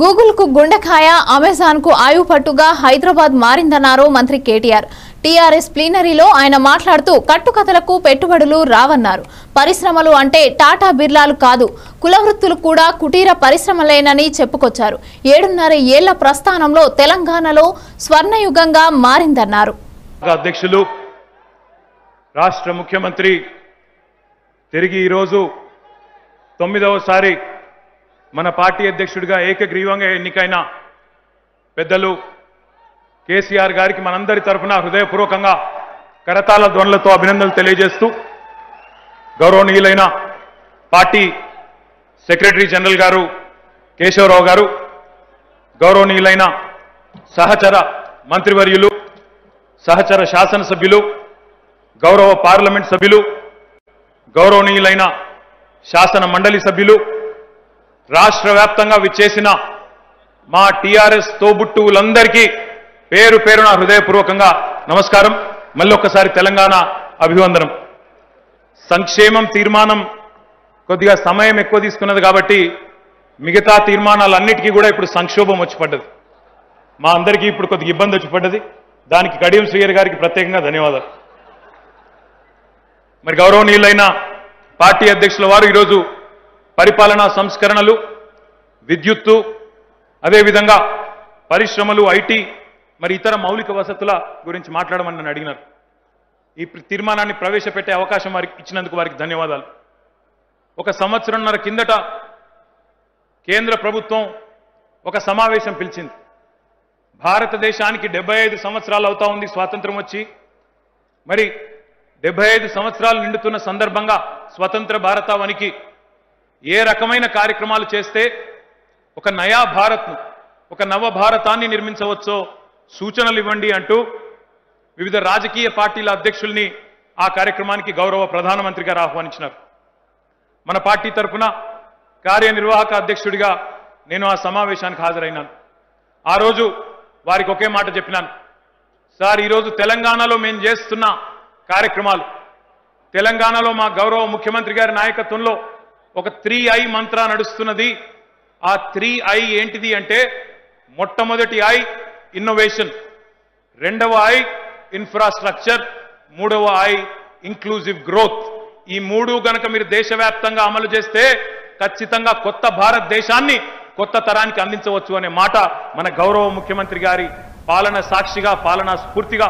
గూగుల్కు గుండెకాయ అమెజాన్కు ఆయుపట్టుగా హైదరాబాద్ మారిందన్నారు మంత్రి కేటీఆర్. టీఆర్ఎస్ ప్లీనరీలో ఆయన మాట్లాడుతూ కట్టుకథలకు పెట్టుబడులు రావన్నారు. పరిశ్రమలు అంటే టాటా బిర్లాలు కాదు కులవృత్తులు కూడా కుటీర పరిశ్రమలేనని చెప్పుకొచ్చారు. ఏడున్నర ఏళ్ళ ప్రస్థానంలో తెలంగాణలో స్వర్ణయుగంగా మారిందన్నారు. అధ్యక్షులు రాష్ట్ర ముఖ్యమంత్రి తిరిగి ఈరోజు తొమ్మిదవసారి మన పార్టీ అధ్యక్షుడిగా ఏకగ్రీవంగా ఎన్నికైన పెద్దలు కేసీఆర్ గారికి మనందరి తరఫున హృదయపూర్వకంగా కరతాల ధ్వనులతో అభినందనలు తెలియజేస్తూ గౌరవనీయులైన పార్టీ సెక్రటరీ జనరల్ గారు కేశవరావు గారు గౌరవనీయులైన సహచర మంత్రివర్యులు సహచర శాసనసభ్యులు గౌరవ పార్లమెంట్ సభ్యులు గౌరవనీయులైన శాసన మండలి సభ్యులు రాష్ట్ర వ్యాప్తంగా విచ్చేసిన మా టీఆర్ఎస్ తోబుట్టువులందరికీ పేరు పేరున హృదయపూర్వకంగా నమస్కారం. మళ్ళీ ఒక్కసారి తెలంగాణ అభివందనం. సంక్షేమం తీర్మానం కొద్దిగా సమయం ఎక్కువ తీసుకున్నది కాబట్టి మిగతా తీర్మానాలన్నిటికీ కూడా ఇప్పుడు సంక్షోభం వచ్చి పడ్డది. మా అందరికీ ఇప్పుడు కొద్దిగా ఇబ్బంది వచ్చి పడ్డది. దానికి కడియం శ్రీయర్ గారికి ప్రత్యేకంగా ధన్యవాదాలు. మరి గౌరవనీయులైన పార్టీ అధ్యక్షుల వారు ఈరోజు పరిపాలనా సంస్కరణలు విద్యుత్తు అదేవిధంగా పరిశ్రమలు ఐటీ మరి ఇతర మౌలిక వసతుల గురించి మాట్లాడమని నన్ను అడిగినారు. ఈ తీర్మానాన్ని ప్రవేశపెట్టే అవకాశం వారికి ఇచ్చినందుకు వారికి ధన్యవాదాలు. ఒక సంవత్సరంన్నర కిందట కేంద్ర ప్రభుత్వం ఒక సమావేశం పిలిచింది. భారతదేశానికి డెబ్బై ఐదు సంవత్సరాలు అవుతా ఉంది స్వాతంత్రం వచ్చి. మరి డెబ్బై ఐదు సంవత్సరాలు నిండుతున్న సందర్భంగా స్వతంత్ర భారతావనికి ఏ రకమైన కార్యక్రమాలు చేస్తే ఒక నయా భారత్ను ఒక నవ భారతాన్ని నిర్మించవచ్చో సూచనలు ఇవ్వండి అంటూ వివిధ రాజకీయ పార్టీల అధ్యక్షుల్ని ఆ కార్యక్రమానికి గౌరవ ప్రధానమంత్రి గారు ఆహ్వానించినారు. మన పార్టీ తరఫున కార్యనిర్వాహక అధ్యక్షుడిగా నేను ఆ సమావేశానికి హాజరైనాను. ఆ రోజు వారికి ఒకే మాట చెప్పినాను. సార్ ఈరోజు తెలంగాణలో మేము చేస్తున్న కార్యక్రమాలు తెలంగాణలో మా గౌరవ ముఖ్యమంత్రి గారి నాయకత్వంలో ఒక త్రీ ఐ మంత్ర నడుస్తున్నది. ఆ త్రీ ఐ ఏంటిది అంటే మొట్టమొదటి ఐ ఇన్నోవేషన్ రెండవ ఐ ఇన్ఫ్రాస్ట్రక్చర్ మూడవ ఐ ఇంక్లూజివ్ గ్రోత్. ఈ మూడు గనక మీరు దేశవ్యాప్తంగా అమలు చేస్తే ఖచ్చితంగా కొత్త భారతదేశాన్ని కొత్త తరానికి అందించవచ్చు అనే మాట మన గౌరవ ముఖ్యమంత్రి గారి పాలన సాక్షిగా పాలన స్ఫూర్తిగా